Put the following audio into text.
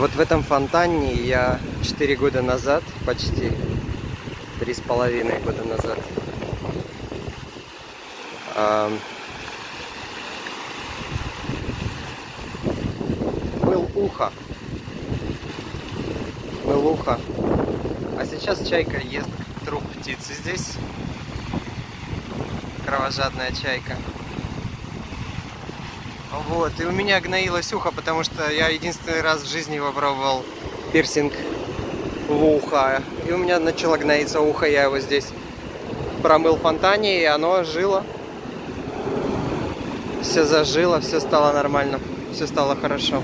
Вот в этом фонтане я 4 года назад, почти три с половиной года назад, мыл ухо. Мыл ухо. А сейчас чайка ест труп птицы здесь. Кровожадная чайка. Вот, и у меня гноилось ухо, потому что я единственный раз в жизни попробовал пирсинг в ухо. И у меня начало гноиться ухо, я его здесь промыл в фонтане, и оно жило. Все зажило, все стало нормально, все стало хорошо.